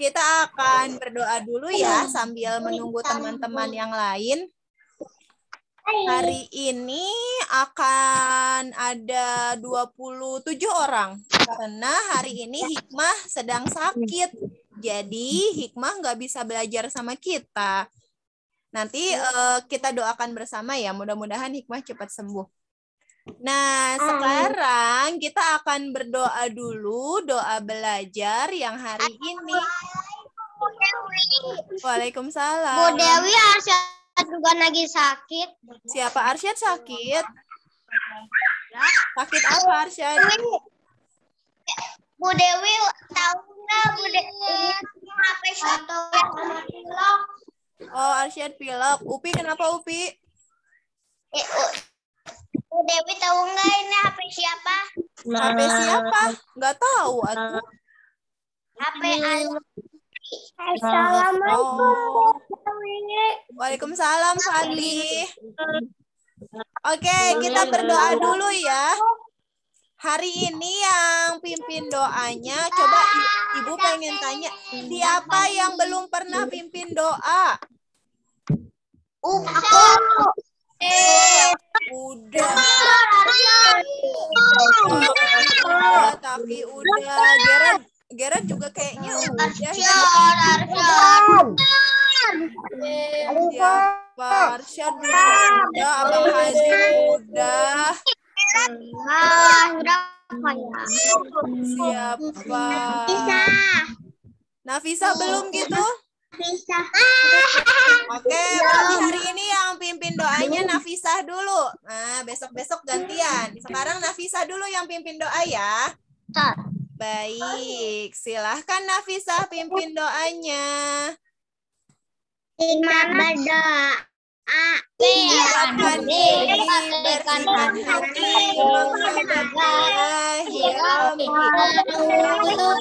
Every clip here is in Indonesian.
kita akan berdoa dulu ya sambil menunggu teman-teman yang lain. Hari ini akan ada 27 orang karena hari ini Hikmah sedang sakit. Jadi Hikmah nggak bisa belajar sama kita. Nanti uh, kita doakan bersama ya, mudah-mudahan Hikmah cepat sembuh. Nah, sekarang kita akan berdoa dulu, doa belajar yang hari ini. Waalaikumsalam. Bu Dewi Arsyad juga lagi sakit. Siapa Arsyad sakit? Sakit apa Arsyad? Bu Dewi tahu nggak Bu Dewi apa satu pilok? Oh Arsyad pilek. Upi kenapa Upi? Bu Dewi tahu nggak ini HP siapa? HP siapa? Nggak tahu aku. HP Ayu. Oh. Waalaikumsalam Fadli. Oke, kita berdoa dulu ya. Hari ini yang pimpin doanya, coba Ibu pengen tanya, siapa yang belum pernah pimpin doa? Aku. Eh, udah. udah. Tapi udah. Gerard, Gerard juga kayaknya udah. Siapa? Arsyad udah. Abang Hazim udah. Ah, berapa ya? Siapa? Nafisa belum gitu? Bisa. Oke, berarti hari ini yang pimpin doanya Nafisah dulu. Nah, besok-besok gantian. Sekarang Nafisah dulu yang pimpin doa ya. Baik, silahkan Nafisah pimpin doanya. Iman berdoa. Hati.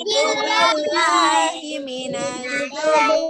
Billahi minal rajim.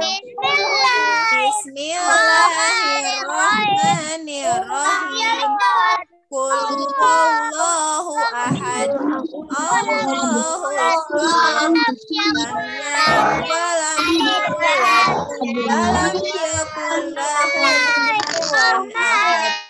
Bismillahirrahmanirrahim. Qul huwallahu ahad. Allahu samad. Lam yalid walam yulad. Walam yakul lahu kufuwan ahad.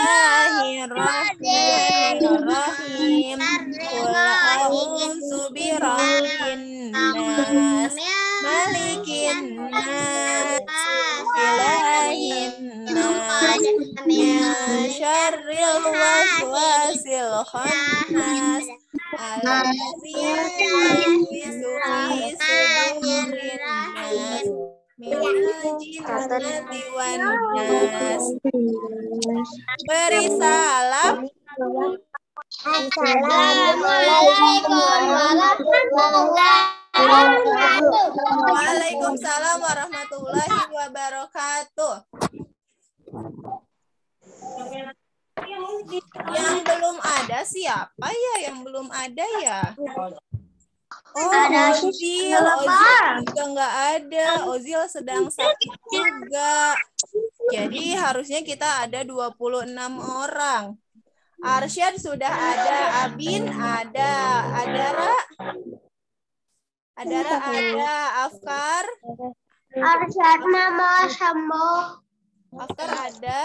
syarril waswasil khannas. Beri salam. Assalamualaikum warahmatullahi wabarakatuh. Waalaikumsalam warahmatullahi wabarakatuh. Yang belum ada siapa ya? Yang belum ada ya? Oh, Ada Ozil, Ozil juga nggak ada. Ozil sedang sakit juga. Jadi harusnya kita ada 26 orang. Arsyad sudah ada, Abin ada, Adara, Adara ada, Afkar, Arsyad mama sembuh. Afkar ada.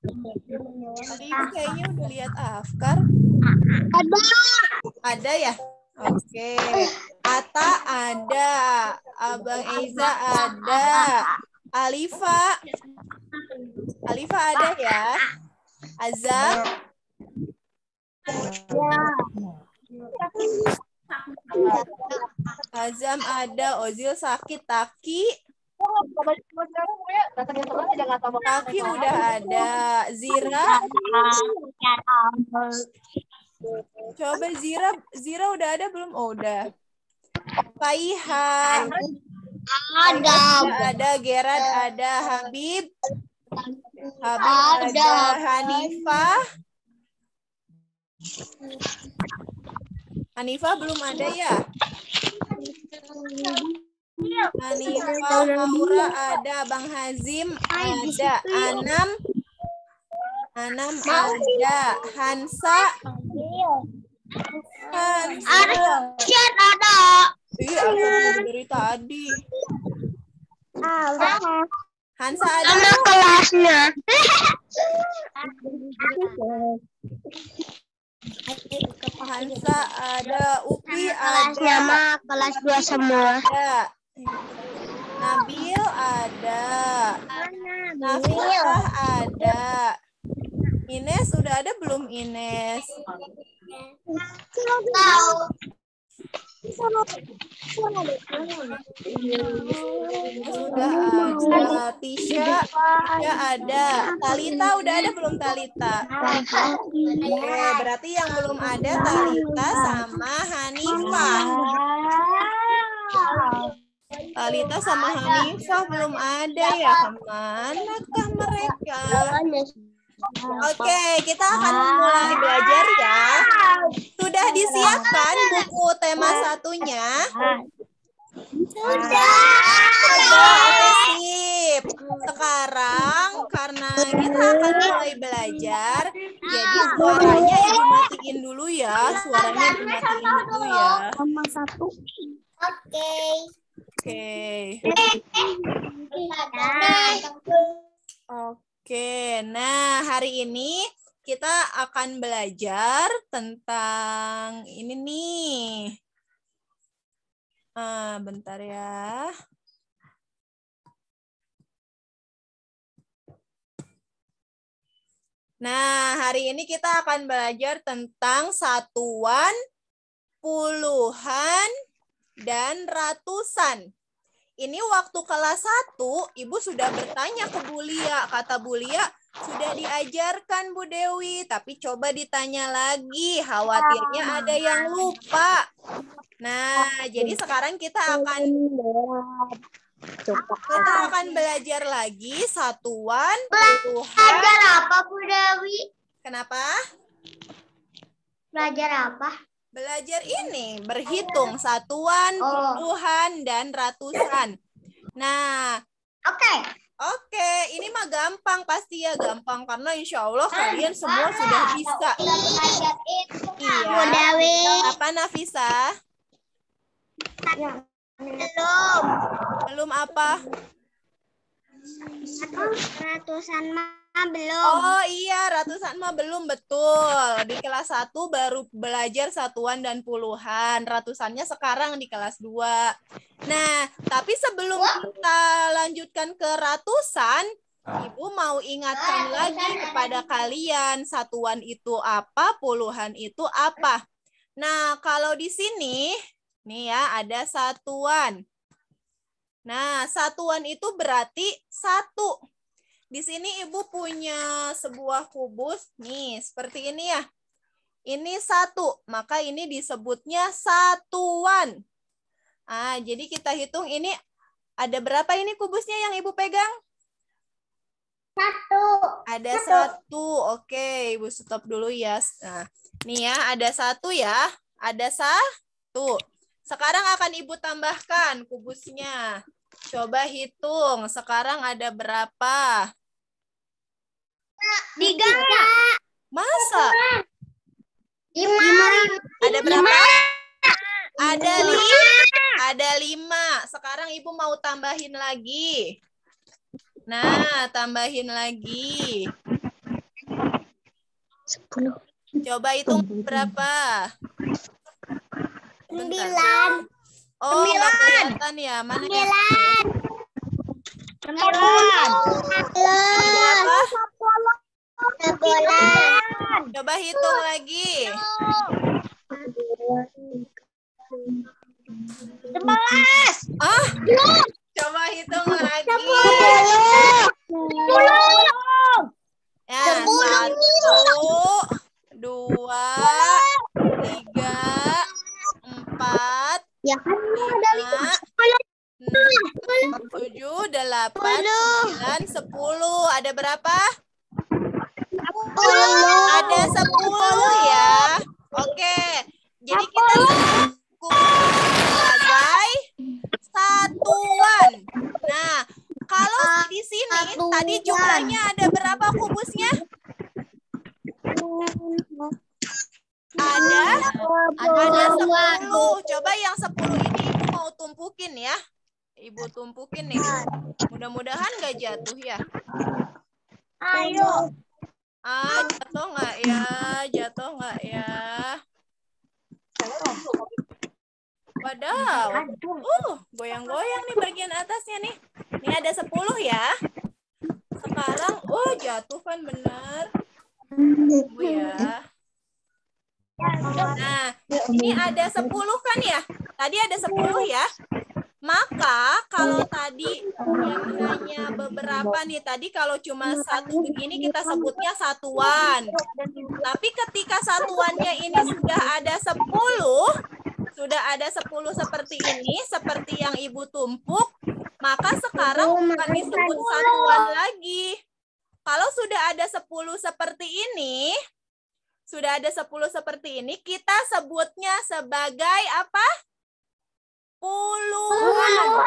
Tadi ibu kayaknya udah lihat Afkar. Ada. Ada ya? Oke. Ata ada. Abang Eza ada. Alifa. Alifa ada ya? Azam? Azam ada. Ozil sakit. Taki? Taki udah ada. Zira? Coba Zira. Zira udah ada belum? Oh, udah. Faiha. Ada. Ada Gerard, ada Habib. Habib ada Hanifah. Hanifah belum ada ya? Hanifah, Maura ada, Bang Hazim ada, Anam, Anam ada, Hansa, Hansa. Arsyad ada. Iya, aku udah dari tadi. Hansa ada. Nama kelasnya. Hansa ada, Upi ada, kelas 2 semua. ada. Nabil ada. Nafisah ada. Ines udah ada belum Ines? Tahu. Sudah ada. Tisha, Tisha ada. Talita udah ada belum Talita? Oke, berarti yang belum ada Talita sama Hanifah. Talita sama Hanifah belum ada ya. Ke manakah mereka? Oke, kita akan mulai belajar ya. Sudah disiapkan buku tema satunya? Sudah. Sudah, sip. Sekarang karena kita akan mulai belajar, jadi suaranya dimatiin dulu ya. Suaranya dimatiin dulu ya. Oke. Oke. Nah. Oke, nah hari ini kita akan belajar tentang ini nih. Ah, bentar ya. Nah, hari ini kita akan belajar tentang satuan, puluhan, dan ratusan. Ini waktu kelas 1, Ibu sudah bertanya ke Bulia. Kata Bulia, sudah diajarkan Bu Dewi, tapi coba ditanya lagi. Khawatirnya ada yang lupa. Nah, jadi sekarang kita akan kita akan belajar lagi satuan, puluhan. Belajar apa Bu Dewi? Kenapa? Belajar apa? Belajar ini berhitung satuan, Oh. puluhan, dan ratusan. Nah, Oke. Oke, ini mah gampang pasti ya gampang karena insya Allah kalian semua sudah bisa. Belajar itu. Iya. Apa Nafisa? Belum. Belum apa? Ratusan mah belum. Oh iya, ratusan mah belum betul. Di kelas 1 baru belajar satuan dan puluhan. Ratusannya sekarang di kelas 2. Nah, tapi sebelum kita lanjutkan ke ratusan, Ibu mau ingatkan lagi kepada kalian satuan itu apa, puluhan itu apa. Nah, kalau di sini nih ya ada satuan. Nah, satuan itu berarti satu. Di sini Ibu punya sebuah kubus nih, seperti ini ya. Ini satu, maka ini disebutnya satuan. Ah, jadi kita hitung ini ada berapa ini kubusnya yang Ibu pegang? Satu. Ada satu. Oke, Ibu stop dulu ya. Nah, nih ya, ada satu ya. Ada satu. Sekarang akan Ibu tambahkan kubusnya. Coba hitung. Sekarang ada berapa? Tiga. Masa? Lima. Ada berapa? Ada lima. Ada lima. Sekarang Ibu mau tambahin lagi. Nah, tambahin lagi. Sepuluh. Coba hitung berapa? Bentar. Sembilan. Oh, Sembilan. kelihatan ya? Mana? Sembilan. Sembilan. Berapa? Sembilan. Coba hitung lagi. Sebelas. Ah, coba hitung lagi. Sepuluh. Ya, satu, dua, tiga, empat, Ya kan lima, enam, tujuh, delapan, sembilan, sepuluh. Ada berapa? Ada sepuluh ya. Oke. Jadi kita sebagai satuan. Nah, kalau di sini tadi jumlahnya ada berapa kubusnya? Ada ada sepuluh. Coba yang sepuluh ini ibu mau tumpukin ya. Ibu tumpukin nih. Mudah-mudahan nggak jatuh ya. Ayo. Ah, jatuh nggak ya? Jatuh nggak ya? Wadaw. Uh, goyang-goyang nih bagian atasnya nih. Ini ada 10 ya. Sekarang, oh jatuh kan bener. Bu ya. Nah, ini ada 10 kan ya? Tadi ada 10 ya. Maka kalau tadi yang hanya beberapa nih tadi kalau cuma satu begini kita sebutnya satuan. Tapi ketika satuannya ini sudah ada 10, sudah ada 10 seperti ini, seperti yang Ibu tumpuk, maka sekarang bukan disebut satuan lagi. Kalau sudah ada 10 seperti ini, sudah ada 10 seperti ini, kita sebutnya sebagai apa? Puluhan.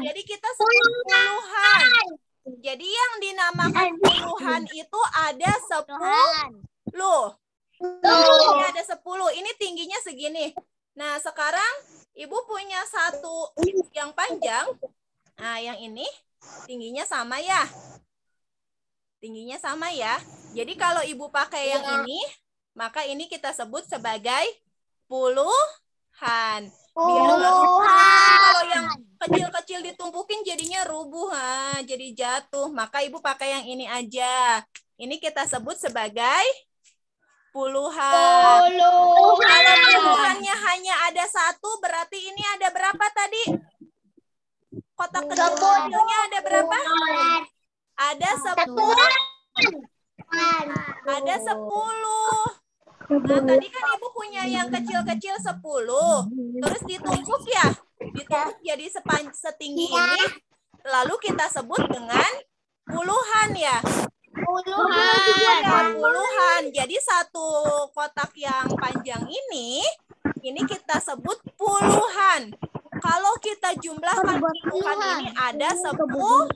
Jadi kita sebut puluhan. Jadi yang dinamakan puluhan itu ada sepuluh. Ini ada sepuluh. Ini tingginya segini. Nah, sekarang Ibu punya satu yang panjang. Nah, yang ini tingginya sama ya. Tingginya sama ya. Jadi kalau Ibu pakai yang ini, maka ini kita sebut sebagai puluhan. Biar nggak kalau yang kecil-kecil ditumpukin jadinya rubuh, ha, jadi jatuh. Maka Ibu pakai yang ini aja. Ini kita sebut sebagai puluhan. Kalau puluhannya hanya ada satu, berarti ini ada berapa tadi? Kotak kecil-kecilnya ada berapa? Ada sepuluh. Ada sepuluh. Nah, tadi kan ibu punya yang kecil-kecil sepuluh. Terus ditumpuk ya. Ditumpuk jadi sepan- setinggi ini. Lalu kita sebut dengan puluhan ya. Ya, puluhan. Jadi satu kotak yang panjang ini, ini kita sebut puluhan. Kalau kita jumlahkan puluhan ini ada sepuluh.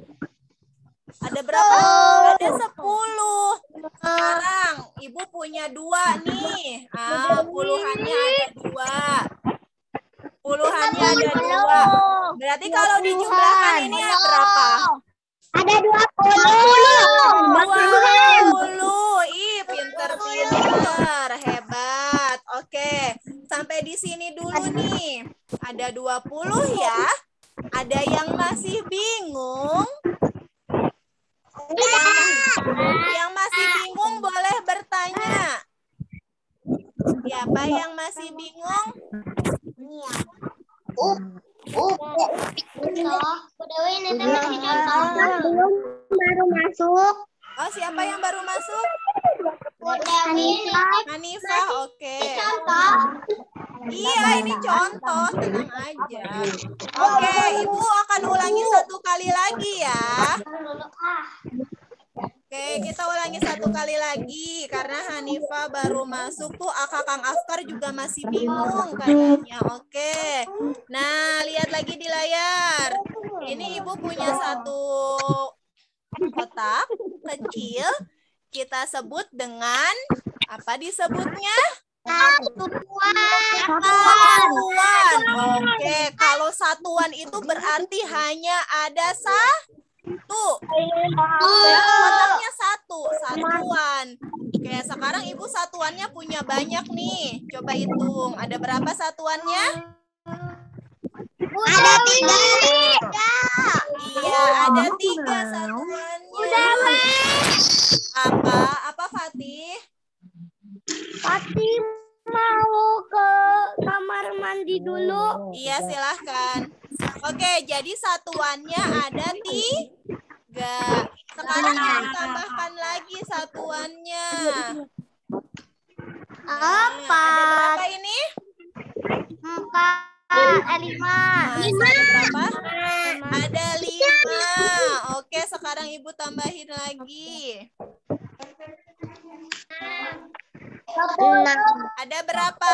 Ada berapa? Ada sepuluh. Sekarang ibu punya dua nih. Ah, puluhannya ada dua. Puluhannya ada dua. Berarti kalau dijumlahkan ini ada berapa? Ada dua puluh. Dua puluh. Ih, pinter-pinter. Hebat. Oke. Sampai di sini dulu nih. Ada 20 ya. Ada yang masih bingung? Yang masih bingung boleh bertanya. Siapa yang masih bingung? Up, up, Udah ini tuh masih contoh. Belum baru masuk. Oh, siapa yang baru masuk? Ini Hanifah, oke. contoh. Iya, ini contoh, tenang aja. Oke, Ibu akan ulangi satu kali lagi ya. Oke, kita ulangi satu kali lagi karena Hanifah baru masuk tuh Aka Kang Afkar juga masih bingung kayaknya. Oke. Nah, lihat lagi di layar. Ini Ibu punya satu kotak kecil. Kita sebut dengan apa disebutnya? Satuan. Satuan. Oke, kalau satuan itu berarti hanya ada satu. Ya, kotaknya satu, satuan. Oke, sekarang ibu satuannya punya banyak nih. Coba hitung, ada berapa satuannya? Ada tiga. Ada tiga satuannya. Apa? Apa Fatih? Pasti mau ke kamar mandi dulu. Iya, silahkan. Oke, jadi satuannya ada tiga. Sekarang kita tambahkan lagi satuannya. Nah, Ada Empat, berapa ini? empat, eh, lima. Nah, ada berapa? Ada lima. Oke, sekarang ibu tambahin lagi. Enam. Ada berapa?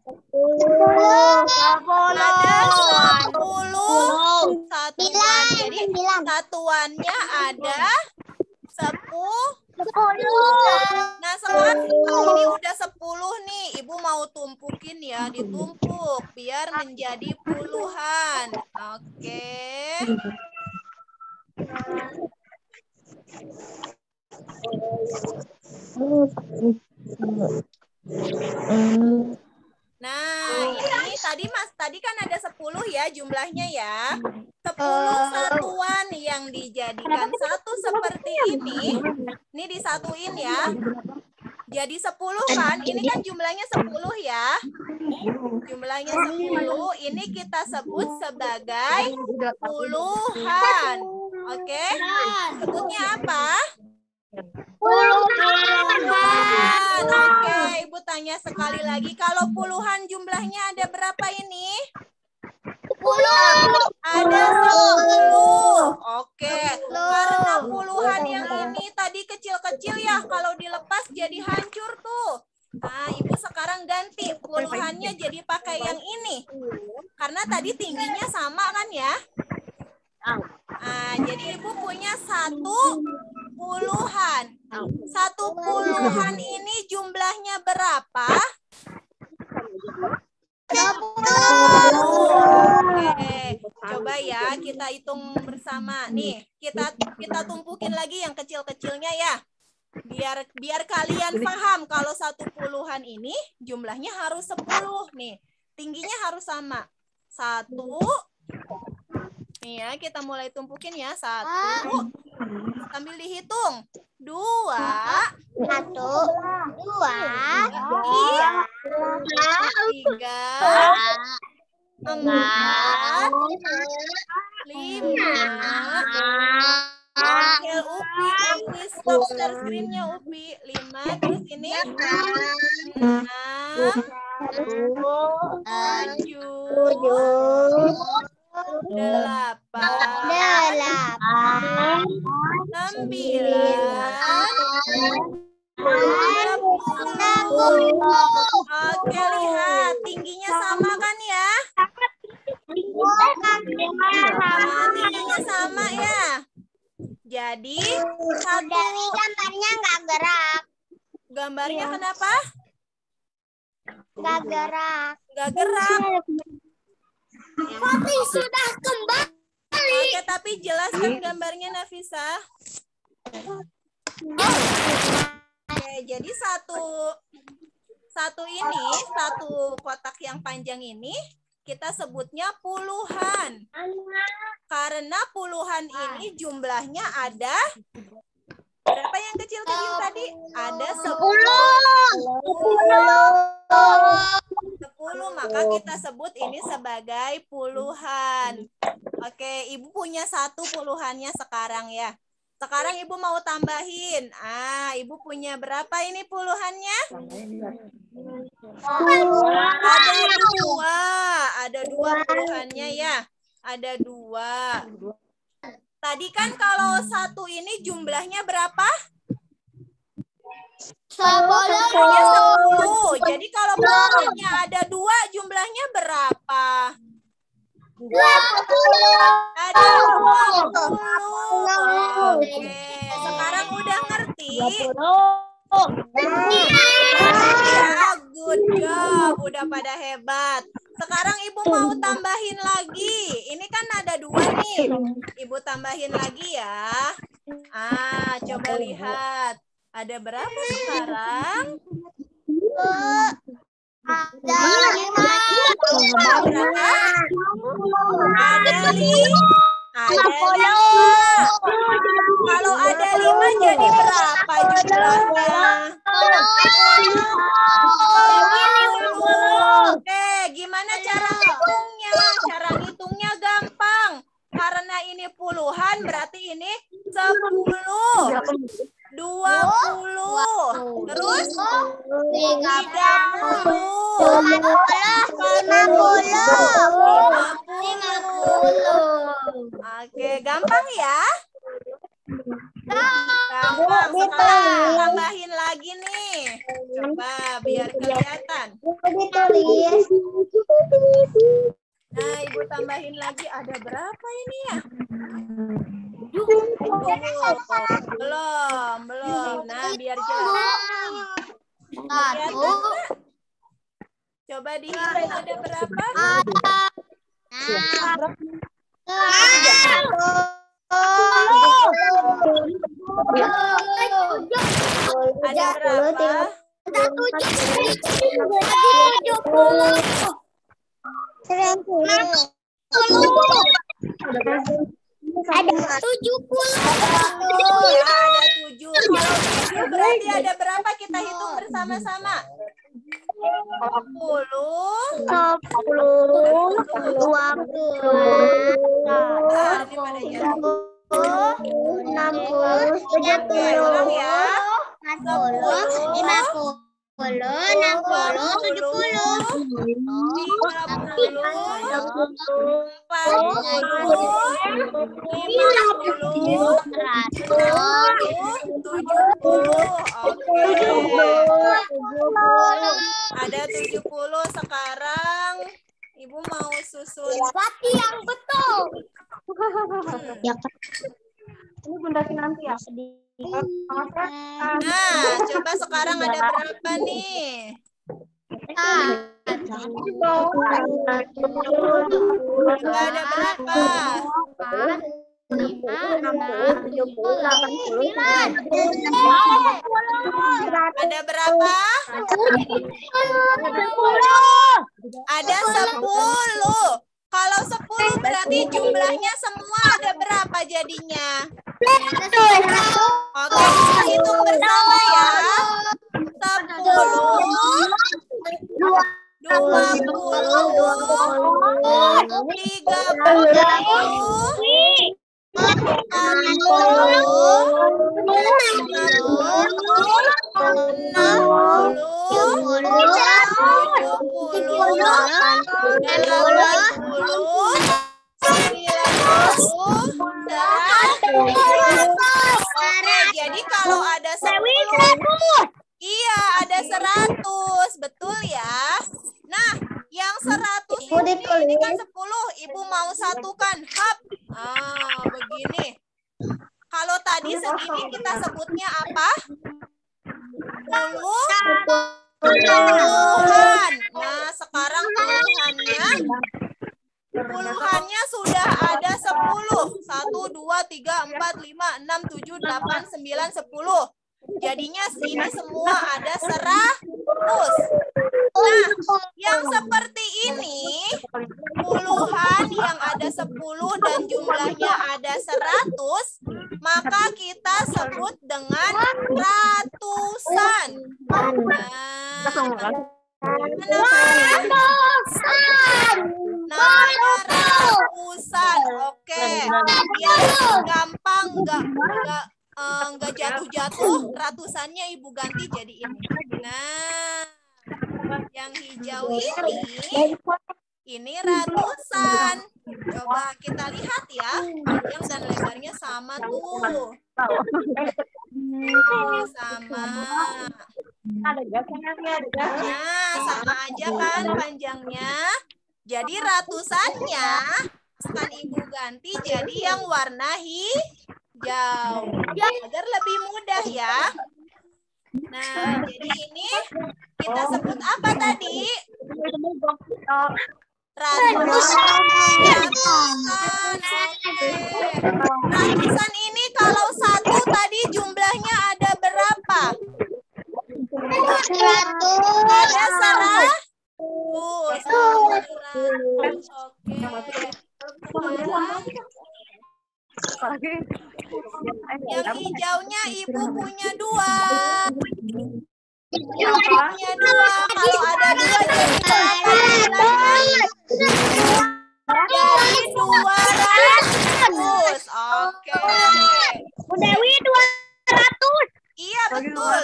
Sepuluh. Ada sepuluh satuan. Jadi satuannya ada sepuluh. Nah sekarang ini udah sepuluh nih. Ibu mau tumpukin ya, ditumpuk biar menjadi puluhan. Oke. Nah, ini tadi Mas, tadi kan ada 10 ya jumlahnya ya. 10 satuan yang dijadikan satu seperti ini. Ini disatuin ya. Jadi 10 kan? Ini kan jumlahnya 10 ya. Jumlahnya 10 ini kita sebut sebagai puluhan. Oke? Sebutnya apa? Puluhan. Oke, Ibu tanya sekali lagi. Kalau puluhan jumlahnya ada berapa ini? Ada 10. Oke. Karena puluhan yang ini tadi kecil-kecil ya. Kalau dilepas jadi hancur tuh. Nah, Ibu sekarang ganti puluhannya jadi pakai yang ini. Karena tadi tingginya sama kan ya? Nah, jadi Ibu punya satu puluhan. Satu puluhan ini jumlahnya berapa? Oke, coba ya kita hitung bersama. Nih, kita kita tumpukin lagi yang kecil-kecilnya ya. Biar biar kalian paham kalau satu puluhan ini jumlahnya harus 10 nih. Tingginya harus sama. Satu. Nih ya, kita mulai tumpukin ya. Satu. Sambil dihitung. Dua. Satu, dua, Tiga. Tiga. Empat. Lima. Oke, Upi, Upi, stop share screen-nya Upi. Lima, terus ini enam, tujuh, delapan, delapan, sembilan, sepuluh. Oke, lihat. Tingginya sama kan ya? Nah, tingginya sama ya. Jadi, satu gambarnya nggak gerak, gambarnya kenapa? nggak gerak. Nggak gerak. Tapi sudah kembali. Oke, tapi jelaskan gambarnya Nafisa. Oke, jadi satu satu ini, satu kotak yang panjang ini kita sebutnya puluhan. Karena puluhan ini jumlahnya ada berapa yang kecil-kecil tadi? Ada sepuluh. Sepuluh, maka kita sebut ini sebagai puluhan. Oke, Ibu punya satu puluhannya sekarang ya. Sekarang Ibu mau tambahin. Ah, Ibu punya berapa ini puluhannya? Ada dua. Ada dua puluhannya ya. Ada dua. Tadi kan kalau satu ini jumlahnya berapa? Jumlahnya sepuluh. Jadi kalau puluhannya ada dua, jumlahnya berapa? Ada dua puluh. Oke, sekarang udah ngerti? Ya, good job. Udah pada hebat. Sekarang Ibu mau tambahin lagi. Ini kan ada dua nih. Ibu tambahin lagi ya. Ah, coba lihat. Ada berapa sekarang? Berapa? Ada lima. Ada lima. Kalau ada lima jadi berapa jumlahnya? Oke, gimana cara ngitungnya? Cara ngitungnya gampang. Karena ini puluhan, berarti ini sepuluh, dua puluh, terus tiga puluh, lima puluh. Oke, gampang ya? Gampang. Sekarang tambahin lagi nih. Coba biar kelihatan. Nah, Ibu tambahin lagi ada berapa ini ya? Belum, belum. Nah, biar jelas. Nggak? Coba dihitung ada berapa? Ada berapa? Ada tujuh puluh. Ya, ada tujuh. Kalau tujuh berarti ada berapa? Kita hitung bersama-sama. Sepuluh. Sepuluh, dua puluh, Ah, ya. enam puluh, tujuh ya. puluh, lima puluh, enam puluh, tujuh puluh, Tiga puluh. Empat puluh. Lima puluh. Tujuh puluh. Oke. Ada tujuh puluh sekarang. Ibu mau susun. Berarti yang betul. Hmm. Ya Ini Bunda Kinanti ya? Nah, coba sekarang ada berapa nih? Coba ada berapa? Ada berapa? Ada sepuluh. Kalau 10 berarti jumlahnya semua ada berapa jadinya? Oke, kita hitung bersama ya. 10 20 30 40 50 60 Oke, jadi kalau ada sepuluh, Iya, ada seratus, betul ya. Nah, yang seratus ini, ini kan sepuluh, Ibu mau satukan. Hap. Ah, begini. Kalau tadi segini kita sebutnya apa? 10, Puluhan. Nah, sekarang puluhannya puluhannya sudah ada 10. 1 2 3 4 5 6 7 8 9 10. Jadinya ini semua ada 100. Nah, yang seperti ini, puluhan yang ada 10 dan jumlahnya ada 100, maka kita sebut dengan ratusan. Nah, namanya ratusan. Oke, yang gampang nggak nggak nggak jatuh-jatuh, ratusannya ibu ganti jadi ini. Nah, yang hijau ini ini ratusan. Coba kita lihat ya, panjang dan lebarnya sama tuh. Tuh, sama. Nah, sama aja kan panjangnya. Jadi ratusannya akan ibu ganti jadi yang warna hijau. Agar lebih mudah ya. Nah, jadi ini kita sebut apa tadi? Ratusan. Ratusan. Ini kalau satu tadi jumlahnya ada berapa? Ada seratus. Seratus. Oke. Apalagi Yang hijaunya ibu punya dua. apa Punya dua. Kalau ada dua? Jadi dua ratus. Oke. Bu Dewi dua ratus. Iya betul,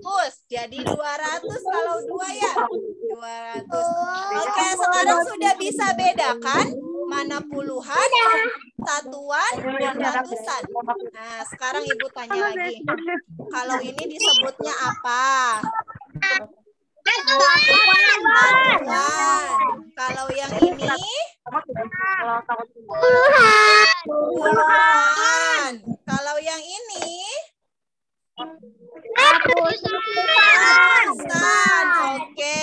200. Jadi 200 kalau dua ya. 200. Oke, sekarang sudah bisa bedakan mana puluhan, satuan, dan ratusan. Nah, sekarang Ibu tanya lagi. Kalau ini disebutnya apa? Satuan. Kalau yang ini takut puluhan. Kalau yang ini Ratusan. Oke.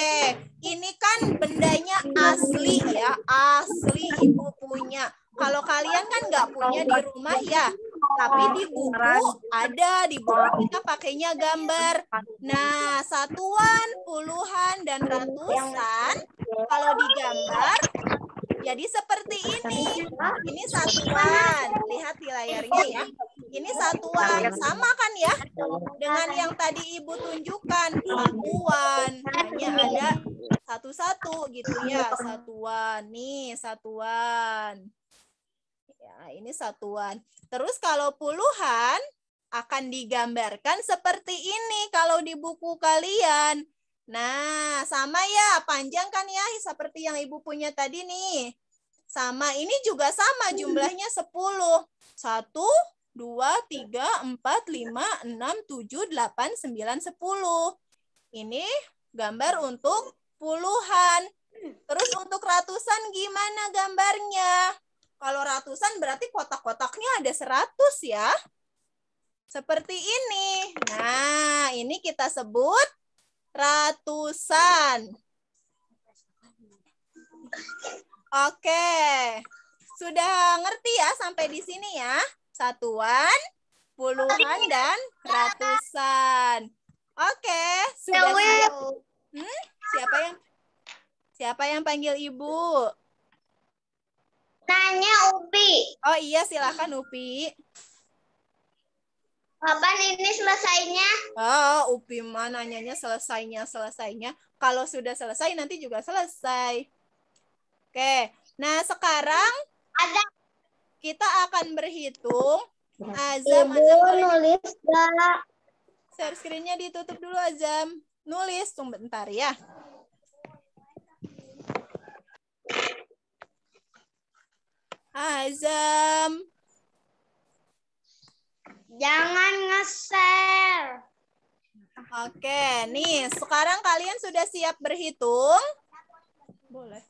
Ini kan bendanya asli ya. Asli ibu punya. Kalau kalian kan nggak punya di rumah ya. Tapi di buku ada. Di buku kita pakainya gambar. Nah, satuan, puluhan, dan ratusan. Kalau digambar, jadi seperti ini. Ini satuan. Lihat di layarnya ya. Ini satuan. Sama kan ya? Dengan yang tadi Ibu tunjukkan. Satuan. Hanya ada satu-satu gitu ya. Satuan. Nih, satuan. Ya, ini satuan. Terus kalau puluhan akan digambarkan seperti ini kalau di buku kalian. Nah, sama ya, panjang kan ya seperti yang Ibu punya tadi nih. Sama, ini juga sama jumlahnya 10. 1, 2, 3, 4, 5, 6, 7, 8, 9, 10. Ini gambar untuk puluhan. Terus untuk ratusan gimana gambarnya? Kalau ratusan berarti kotak-kotaknya ada 100 ya. Seperti ini. Nah, ini kita sebut ratusan. Oke. Sudah ngerti ya sampai di sini ya? Satuan, puluhan, dan ratusan. Oke, sudah siap. Hmm? Siapa yang Siapa yang panggil Ibu? Tanya Upi. Oh iya, silakan Upi. Kapan ini selesainya? Oh, Upi mah nanyanya selesainya, selesainya. Kalau sudah selesai nanti juga selesai. Oke. Nah, sekarang Ada kita akan berhitung. Azam, Ibu Azam nulis gak? share screen-nya ditutup dulu Azam. Nulis tunggu bentar ya. Azam. Jangan nge-share. Oke, nih sekarang kalian sudah siap berhitung? Boleh.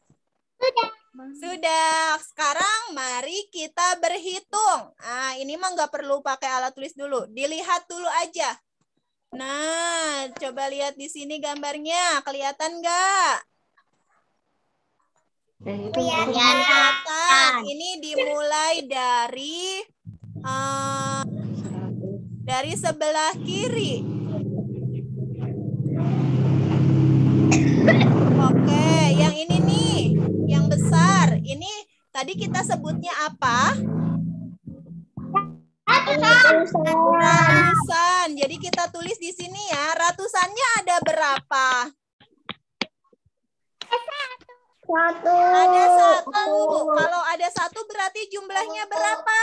Sudah. Sudah. Sekarang mari kita berhitung. Ah, ini mah nggak perlu pakai alat tulis dulu. Dilihat dulu aja. Nah, coba lihat di sini gambarnya. Kelihatan nggak? Kelihatan. Ini dimulai dari eh, dari sebelah kiri. Ini tadi kita sebutnya apa? Ratusan. Jadi kita tulis di sini ya. Ratusannya ada berapa? Satu. Ada satu. Kalau ada satu berarti jumlahnya berapa?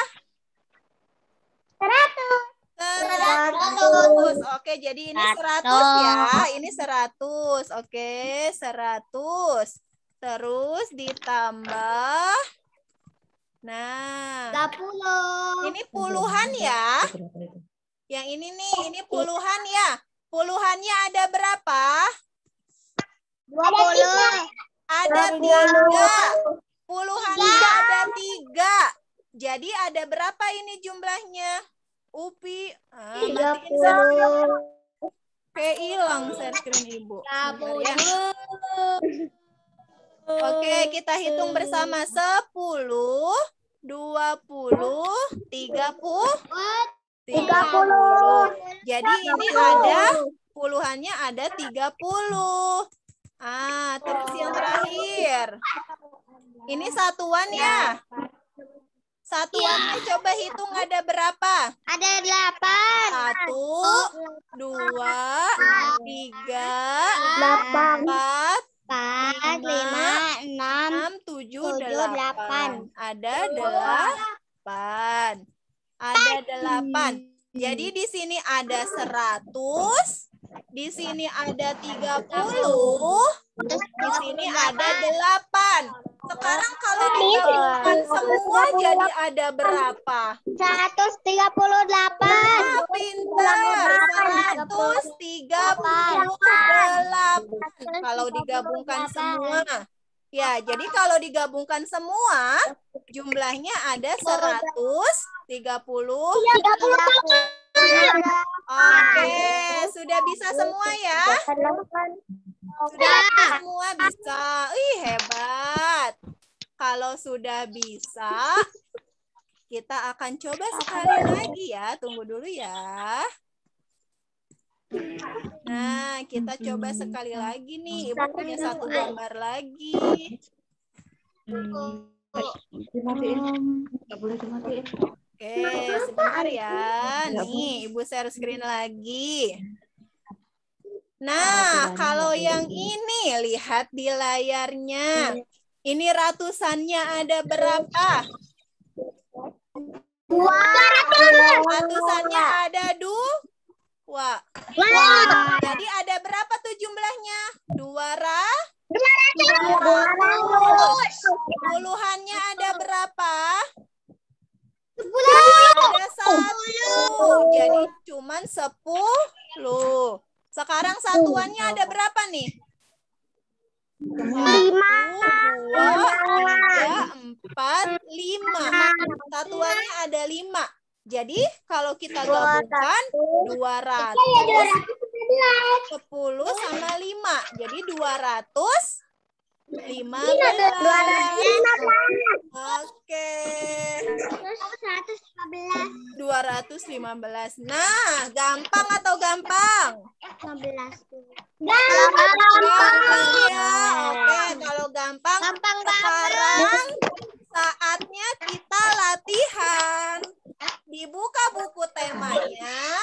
Seratus. Seratus. Oke, jadi ini seratus ya. Ini seratus. Oke, seratus. Terus ditambah. Nah, puluh. ini puluhan ya. Yang ini nih, ini puluhan ya. Puluhannya ada berapa? Dua puluh. Ada tiga. Puluhannya ada tiga. Jadi ada berapa ini jumlahnya? Upi. Ah, Tiga matiin share screen. puluh. Oke, hilang screen Ibu. Ya. Oke, kita hitung bersama 10, 20, 30, Tiga puluh. Jadi ini ada puluhannya ada 30. Ah, terus yang terakhir. Ini satuan ya. Satuannya coba hitung ada berapa? Ada delapan. Satu, dua, tiga, Delapan. empat, Empat, lima, enam, tujuh, delapan. Ada delapan. Ada delapan. Jadi di sini ada seratus. Di sini ada tiga puluh. Di sini ada delapan. Sekarang kalau digabungkan semua jadi ada berapa? Seratus tiga puluh delapan. Ah, pintar. 138. Kalau digabungkan semua. Ya, jadi kalau digabungkan semua, jumlahnya ada 130. Tiga puluh Oke, sudah bisa semua ya? Sudah semua bisa. Ih, hebat. Kalau sudah bisa, kita akan coba sekali lagi ya. Tunggu dulu ya. Nah, kita coba sekali lagi nih. Ibu punya satu gambar lagi. Oke, sebentar ya. Nih, Ibu share screen lagi. Nah, kalau yang ini lihat di layarnya. Ini ratusannya ada berapa? Ratusannya ada dua. Jadi ada berapa tuh jumlahnya? Dua ra? Puluhannya ada berapa? Ada satu. Jadi cuman sepuluh. Sekarang satuannya ada berapa nih? Lima. Dua, tiga, empat, lima. Satuannya ada lima. Jadi kalau kita gabungkan 200 10 sama 5. Jadi 200 15. Oke. Lima belas. 215. Nah, gampang atau gampang? Lima belas. Gampang ya. Oke, kalau gampang Gampang sekarang saatnya kita latihan. Dibuka buku temanya.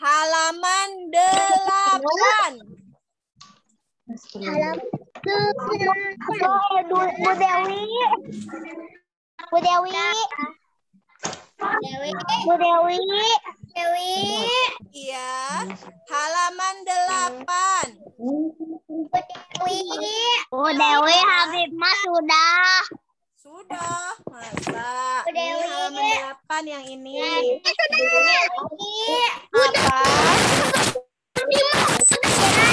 Halaman 8. Bu Dewi. Bu Dewi. Dewi. Bu Dewi. Dewi. Iya. Halaman 8. Dewi. Bu Dewi Habib mah sudah. Sudah. Masa? Bu Ini Dewi. halaman 8 yang ini. Bu Apa?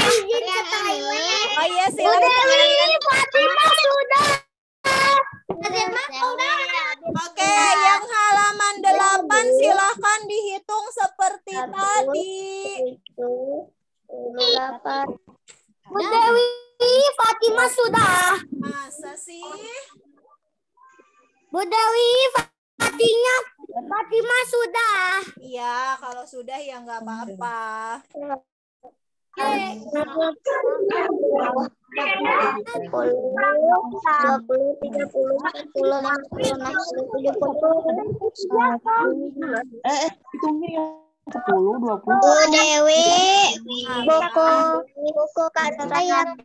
Izin ke toilet. Oh iya, Bu silakan. Dewi, Fatimah sudah. Fatimah sudah. Oke, yang halaman 8 silahkan dihitung seperti tadi. Bu Dewi, Fatimah sudah. Masa sih? Bu Dewi, Fatimah, Fatimah sudah. Iya, kalau sudah ya nggak apa-apa. Dua puluh, tiga puluh, empat puluh, lima puluh, enam puluh, tujuh puluh. Eh, hitungnya ya. 10, 20. Bu Dewi, buku buku kata yang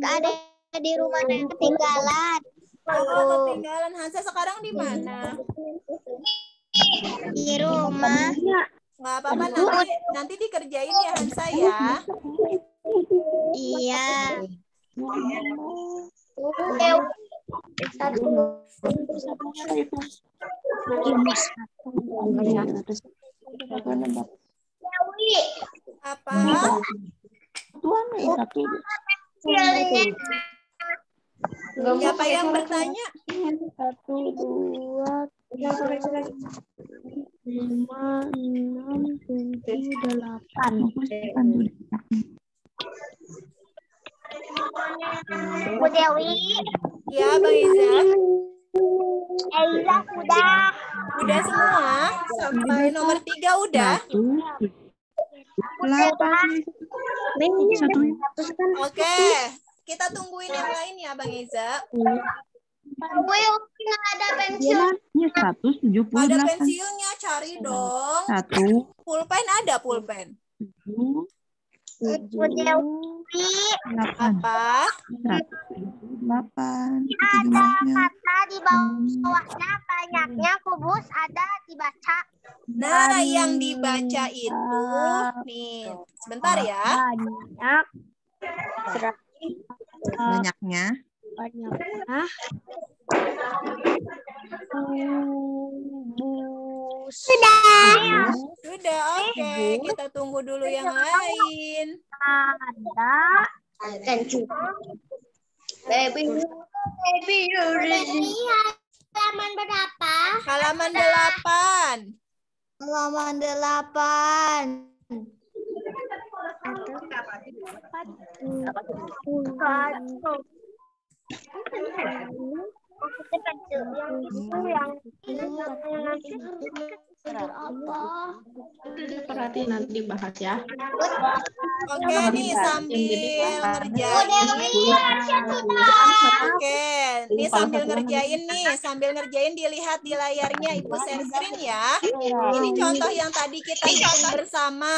ada di rumah yang ketinggalan. Oh, ketinggalan Hansa sekarang di mana? Di rumah. Nggak apa-apa nanti nanti dikerjain ya Hansa ya. Iya. Bu Dewi. Satu. Siapa yang bertanya? Satu, dua, tiga, lima, enam, tujuh, delapan. Bu Dewi. Ya, Bang Iza. Eiza sudah. Udah semua? Sampai nomor tiga udah? Oke, kita tungguin yang lain ya Bang Upi nggak ada pensil. nanya 178. Ada pensilnya, cari dong. Satu, Pulpen ada pulpen. tujuh, delapan. Apa? 178. Itu Ada kata di bawahnya banyaknya kubus ada dibaca. Nah, yang dibaca itu nih. Sebentar ya. Banyak. Banyaknya. Banyaknya. Kubus. Sudah. Sudah, oke. Kita tunggu dulu yang lain. Ada. Dan juga. Baby. Baby. Halaman berapa? Halaman 8. Halaman delapan. Perhatian nanti bahas ya. Oke, nih sambil ngerjain. Oke, nih sambil ngerjain nih, sambil ngerjain dilihat di layarnya Ibu share screen ya. Ini contoh yang tadi kita hitung bersama.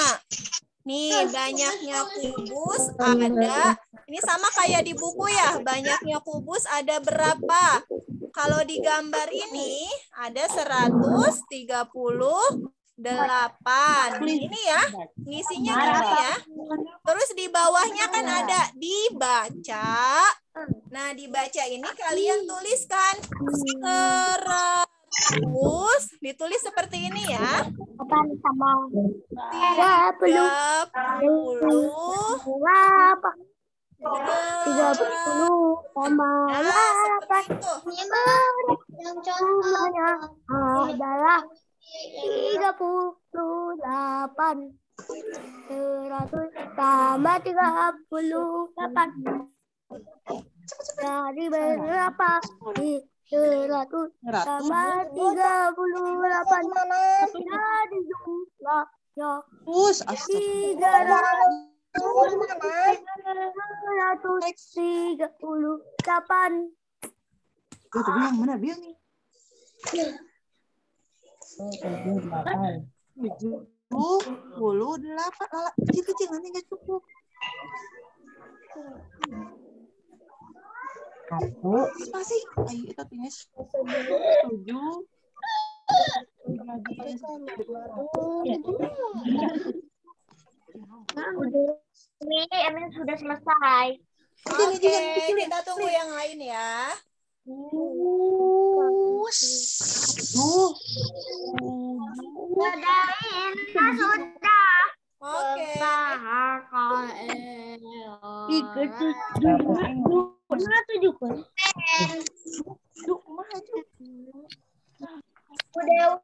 Nih, banyaknya kubus ada. Ini sama kayak di buku ya, banyaknya kubus ada berapa? Kalau di gambar ini ada 138. Ini ya, ngisinya gini ya. Terus di bawahnya kan ada dibaca. Nah, dibaca ini kalian tuliskan seratus. Ditulis seperti ini ya. Tiga puluh. Tiga puluh sama Nah, itu. yang contohnya adalah tiga puluh delapan seratus tambah tiga puluh delapan dari berapa seratus tambah tiga puluh delapan jadi jumlahnya Terus, tiga ratus tiga puluh delapan Tuh, tapi yang mana dia nih? Tujuh puluh delapan. Lala, kecil-kecil nanti nggak cukup. Satu. Masih. Ayo, itu tulis. Tujuh. Ini Emil sudah selesai. Oke, kita tunggu yang lain ya. Tuh. Sudahin, sudah. Oke. Tiga tujuh. Mana tujuh kan? Tuh, maju. Udah.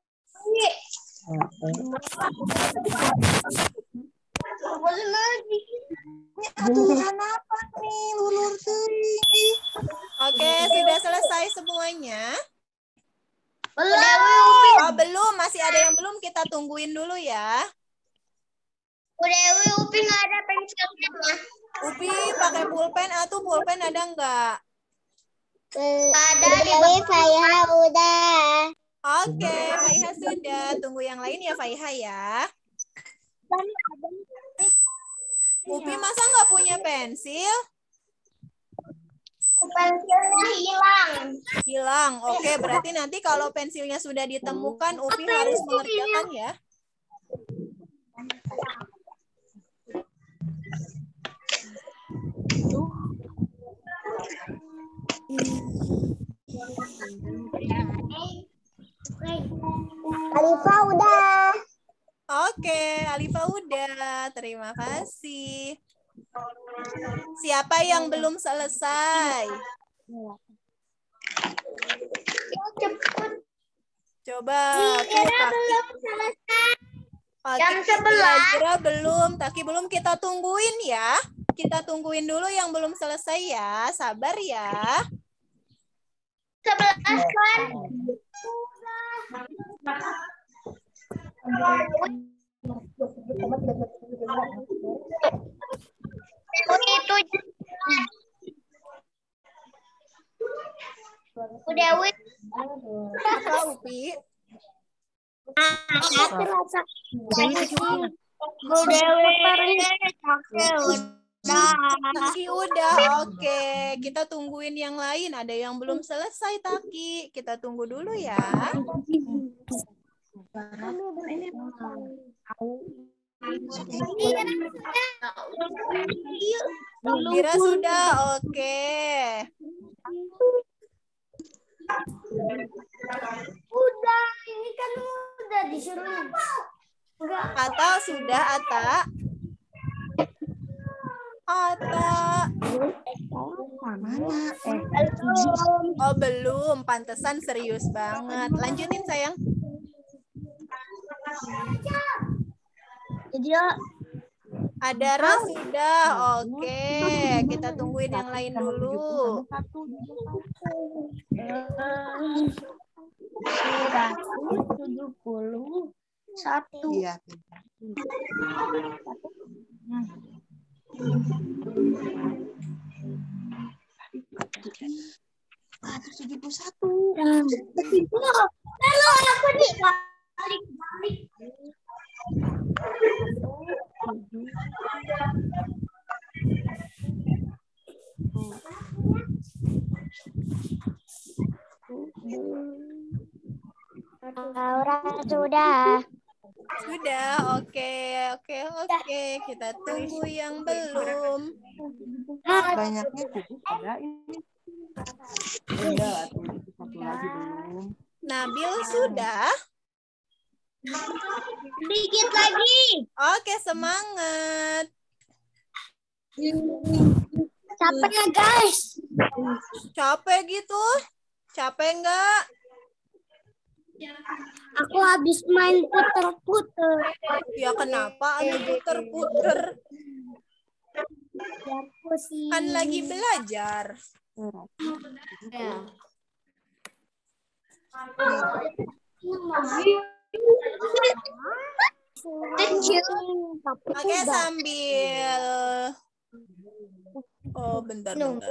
Boleh lagi. Ini aturan apa nih? Lulur teuing. Oke, sudah selesai semuanya. Belum. Oh, belum, masih ada yang belum kita tungguin dulu ya. Udah, Upi nggak ada pensilnya. Upi pakai pulpen atau pulpen ada nggak? Ada di bawah saya udah. Oke, Faiha sudah. Tunggu yang lain ya Faiha ya. Upi masa nggak punya pensil? Pensilnya hilang. Hilang. Oke, berarti nanti kalau pensilnya sudah ditemukan, Upi harus mengerjakan ya. Alifa udah. Oke, Alifa udah. Terima kasih. Siapa yang belum selesai? Cepet. Coba. Kira belum selesai. Jam 11. kira-kira belum. Taki belum kita tungguin ya. Kita tungguin dulu yang belum selesai ya. Sabar ya. Sebelas kan? Itu Dewi. Apa Upi? Bu Dewi. Oke, udah. Taki udah, oke. Kita tungguin yang lain. Ada yang belum selesai, Taki. Kita tunggu dulu ya. Kira sudah, oke. Udah, ini kan udah disuruh. Enggak. Ata sudah, Ata. Ata. Mana? Oh, belum. Pantesan serius banget. Lanjutin, sayang. Jadi ada Rosida. Oke, iya. kita tungguin yang lain dulu. satu tujuh puluh satu. Iya. Hmm. 171. Halo, aku di balik balik. Aura sudah. Sudah, oke, oke, oke. Kita tunggu yang belum. Banyaknya kuku ada ini. Satu lagi belum. Nabil sudah. Dikit lagi. Oke, semangat. Capek ya guys. Capek gitu? Capek enggak? Aku habis main puter-puter. Ya kenapa ada puter-puter? Kan lagi belajar. Kecil. Oke, sambil Oh, bentar, bentar.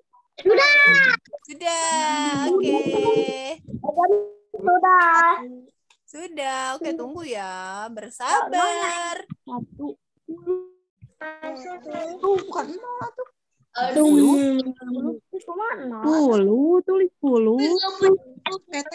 Sudah. Sudah, oke. Sudah. Sudah, oke tunggu ya. Bersabar. Satu. Tuh, bukan nol tuh. Tulis puluh. PT.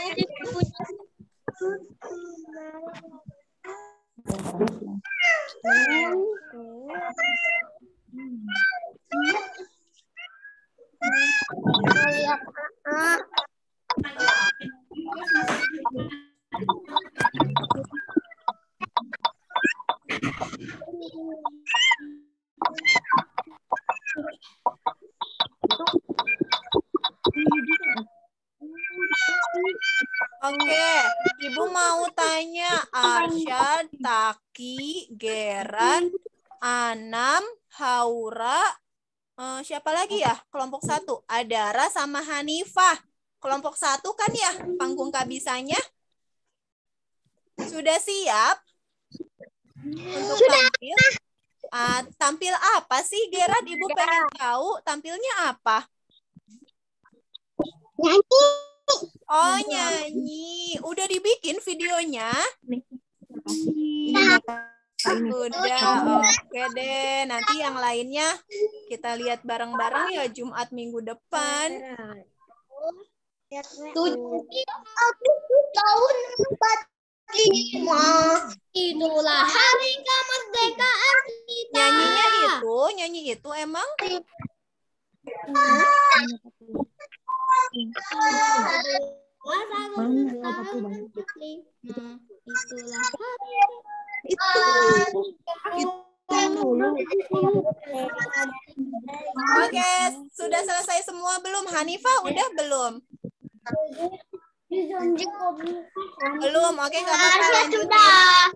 Oke, Ibu mau tanya Arsyad, Taki, Gerard, Anam, Haura, eh, siapa lagi ya? Kelompok satu, Adara sama Hanifah. Kelompok satu kan ya panggung kabisanya? Sudah siap? Untuk tampil? Ah, tampil apa sih Gerard? Ibu pengen tahu tampilnya apa? Nyanyi. Oh, nyanyi. Udah dibikin videonya? Udah, oke deh. Nanti yang lainnya kita lihat bareng-bareng ya Jumat minggu depan. Tujuh tahun empat lima. Itulah hari kemerdekaan kita. Nyanyinya itu, nyanyi itu emang Hmm, Itulah hari Itu. Itu. Oke, sudah selesai semua belum? Hanifah udah belum? Belum. Oke, nggak apa-apa sudah.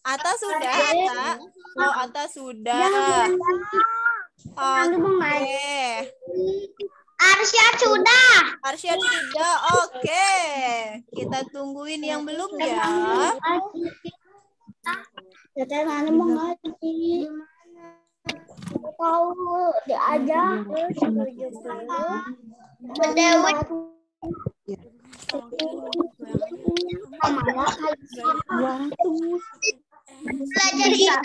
Ata sudah, Ata. Oh, Ata sudah. Oke. Harusnya sudah. Arsyad sudah. Oke. Kita tungguin yang belum ya. Teteh mana mengerti. Tahu diajak. Dewi. Belajar ya.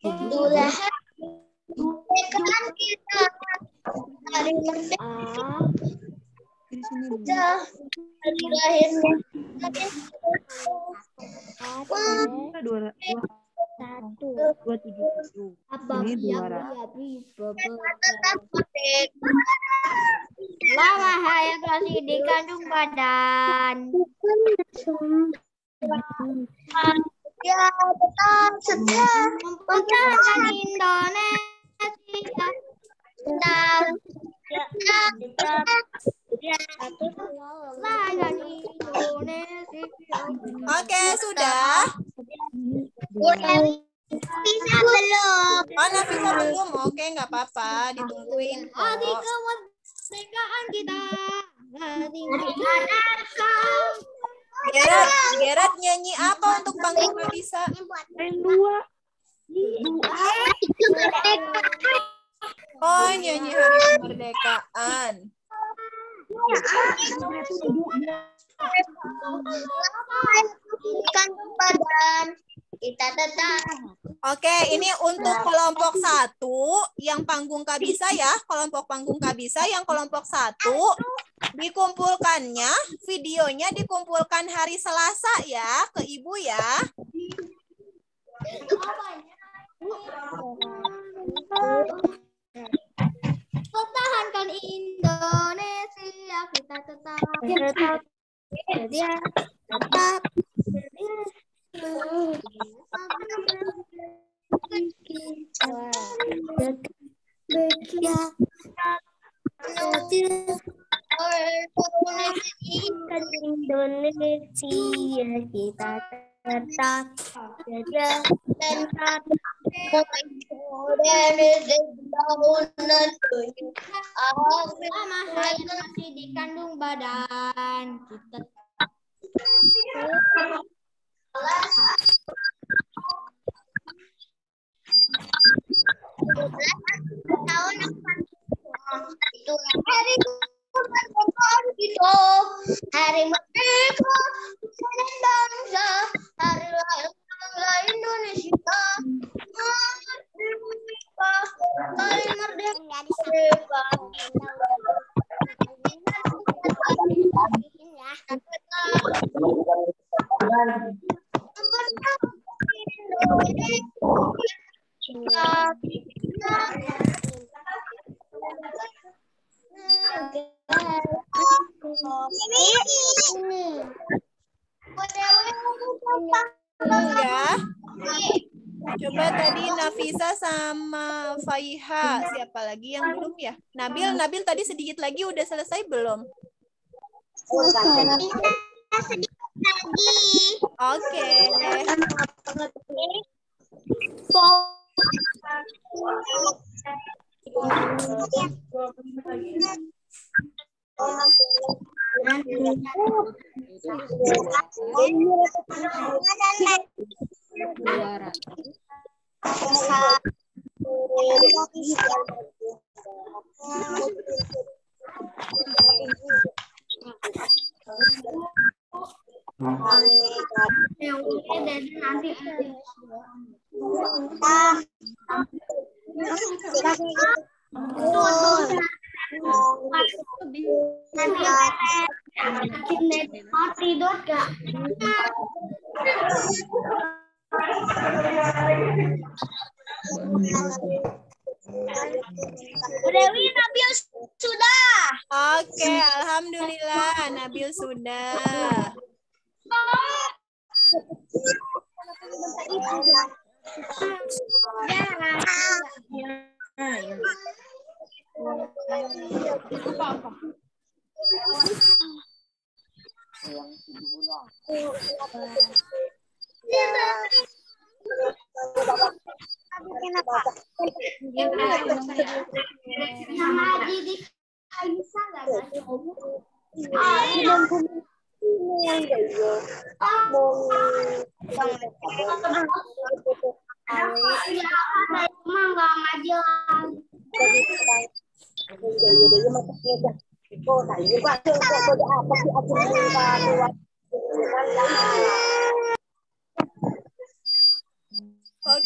Itulah kemerdekaan kita hari merdeka Bu. hari lahirnya Dua, dua, dua tujuh tujuh. Ini dua hayat masih dikandung badan. ya tetap setia Mempertahankan Indonesia. Oke, sudah. bisa belum Oh, Nafisa belum. Oke, nggak apa-apa. Ditungguin Hari kok. kemerdekaan kita. Kemerdekaan. Gerard, Gerard nyanyi apa untuk panggung nggak bisa? Oh, nyanyi hari kemerdekaan. kita tetap Oke, ini untuk kelompok satu yang panggung kabisa ya, kelompok panggung kabisa yang kelompok satu dikumpulkannya, videonya dikumpulkan hari Selasa ya ke ibu ya. Lama hayat masih badan kita tahun itu hari kita hari merdeka bangsa hari lahir bangsa Indonesia merdeka merdeka merdeka Ya. Coba tadi Nafisa sama Faiha. Siapa lagi yang belum ya? Nabil, Nabil tadi sedikit lagi udah selesai belum? sedikit lagi Oke. nanti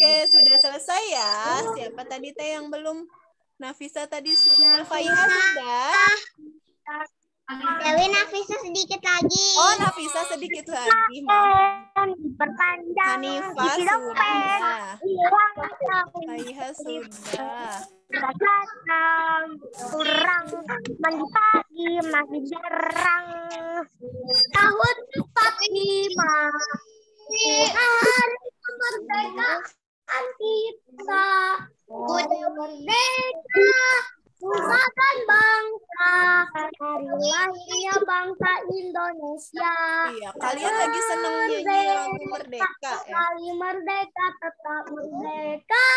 Oke, sudah selesai ya. Siapa tadi teh yang belum? Nafisa tadi sudah. Faiha sudah. Dewi Nafisa sedikit lagi. Oh, Nafisa sedikit lagi. Isi dompet. sudah. Hilang. Faiha sudah. Datang, kurang, mandi pagi, masih jarang. Tahun 45, hari kemerdekaan kita. Udah merdeka, bangsakan bangsa, hari lahirnya bangsa Indonesia. Iya, kalian lagi seneng nyanyi lagu Merdeka ya? Kali merdeka tetap merdeka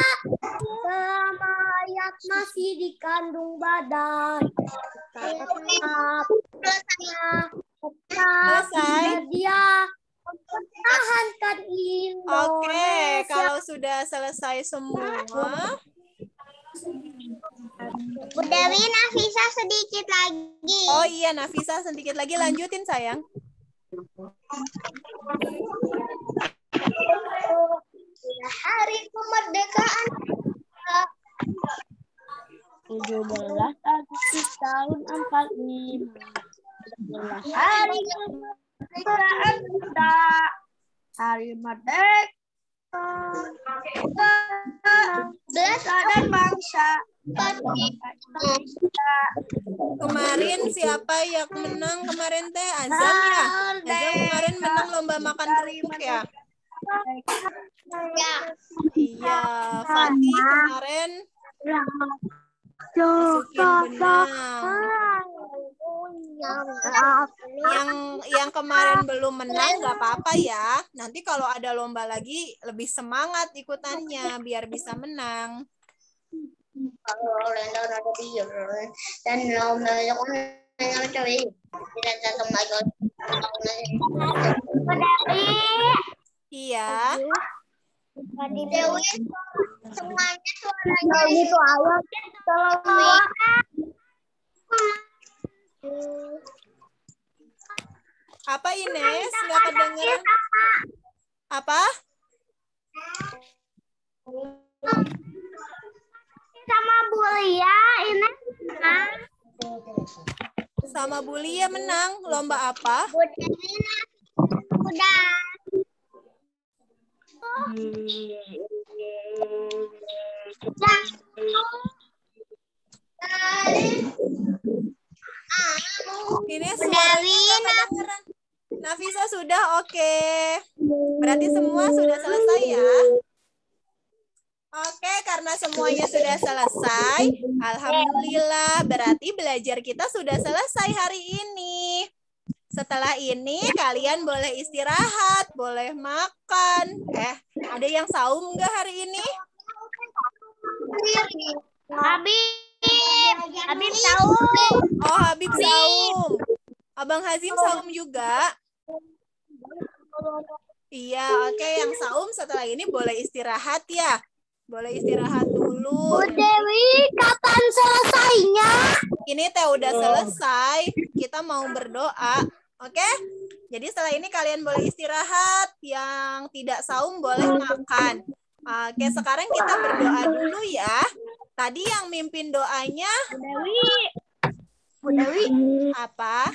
Selama hayat masih dikandung badan Tetap tetap tetap Selesai? dia Mempertahankan Indonesia Oke, kalau sudah selesai semua, Bu Dewi Nafisa sedikit lagi. Oh iya Nafisa sedikit lagi. Lanjutin sayang. Hari kemerdekaan. 17 Agustus tahun 45. Hari kemerdekaan kita. Hari merdeka. Bangsa dan bangsa. Kemarin siapa yang menang kemarin teh Azam ya? Azam kemarin menang lomba makan kerupuk ya? Ya. Iya, Fatih kemarin masukin benang. Yang yang kemarin belum menang nggak apa-apa ya. Nanti kalau ada lomba lagi lebih semangat ikutannya biar bisa menang. dan Iya. Dewi semuanya suaranya itu kalau Apa Ines? Nggak kedengeran? Apa? sama Bulia ini nah, Sama Bulia menang. Lomba apa? Dewi udah Ini kedengeran. Nafisa sudah oke. Berarti semua sudah selesai ya. Oke, karena semuanya sudah selesai, alhamdulillah berarti belajar kita sudah selesai hari ini. Setelah ini kalian boleh istirahat, boleh makan. Eh, ada yang saum nggak hari ini? Habib Habib tahu Oh, Habib saum. Abang Hazim saum juga. Iya, oke yang saum setelah ini boleh istirahat ya. Boleh istirahat dulu. Bu Dewi kapan selesainya Ini teh udah selesai. Kita mau berdoa. Oke? Jadi setelah ini kalian boleh istirahat. Yang tidak saum boleh makan. Oke, sekarang kita berdoa dulu ya. Tadi yang mimpin doanya Bu Dewi Bu Dewi apa?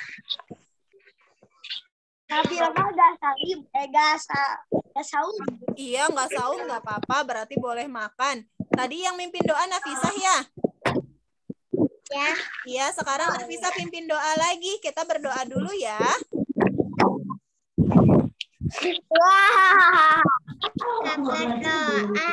Mah gak salim eh gak sa gak saum Iya, nggak saum nggak apa-apa. Berarti boleh makan. Tadi yang mimpin doa Nafisah ya? Ya. Iya, sekarang Nafisa pimpin doa lagi. Kita berdoa dulu ya. Wah. Kita berdoa.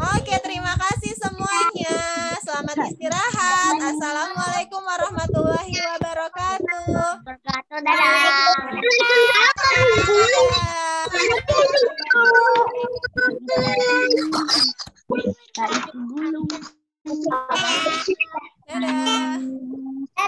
Oke, terima kasih semuanya. Selamat istirahat. Assalamualaikum warahmatullahi wabarakatuh. Dadah. Dadah. Dadah.